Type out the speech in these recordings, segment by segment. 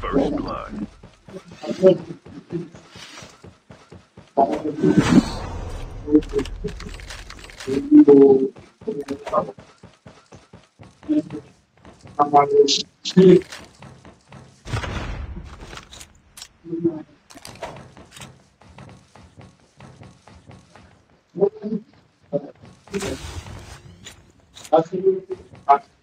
First blood. Engaging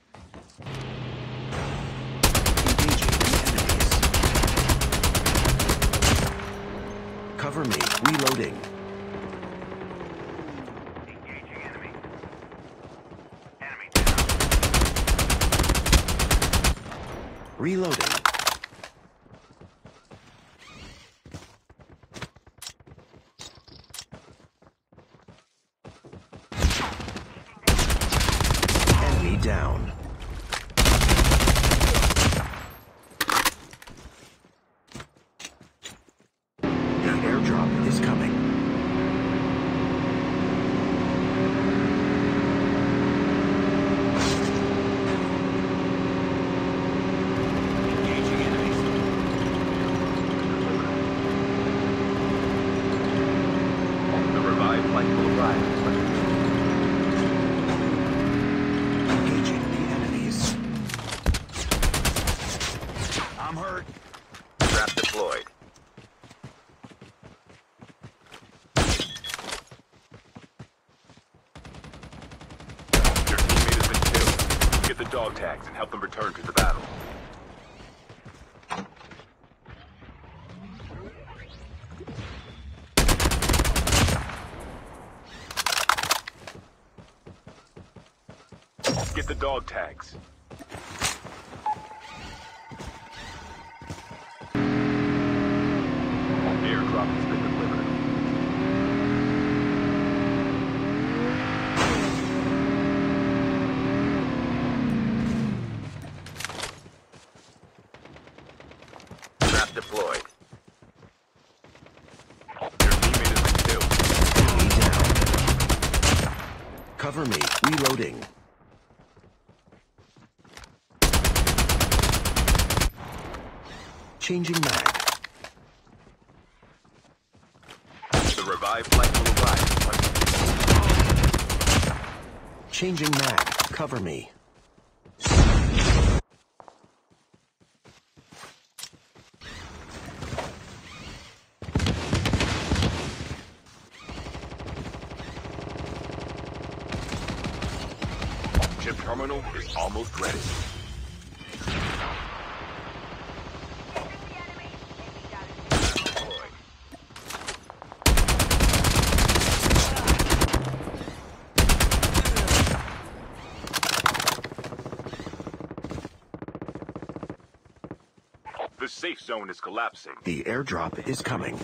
Cover me. Reloading. Reloading. Down. The airdrop is coming. Engaging enemies. The revived flight will arrive. Engaging the enemies. I'm hurt. Trap deployed. Your teammate has been killed. Get the dog tags and help them return to the battle. Get the dog tags. Airdrop has been delivered. Trap deployed. Cover me. Reloading. Changing mag. The revived flight will arrive. Changing mag. Cover me. Chip terminal is almost ready. The safe zone is collapsing. The airdrop is coming.